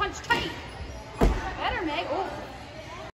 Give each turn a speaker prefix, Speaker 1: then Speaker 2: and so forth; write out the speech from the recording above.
Speaker 1: punch.